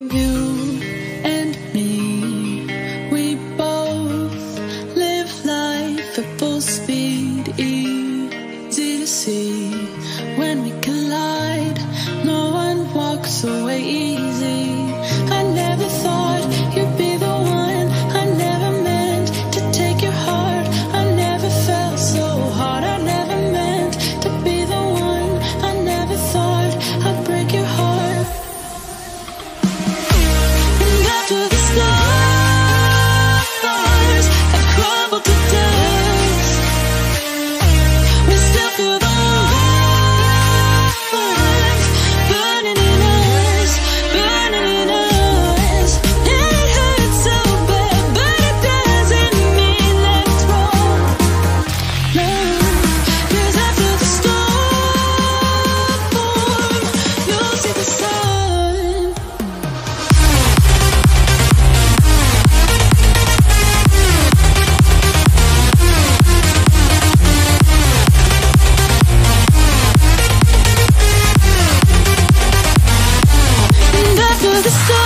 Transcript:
You and me, we both live life at full speed, easy to see. When we collide, no one walks away easy. the sun.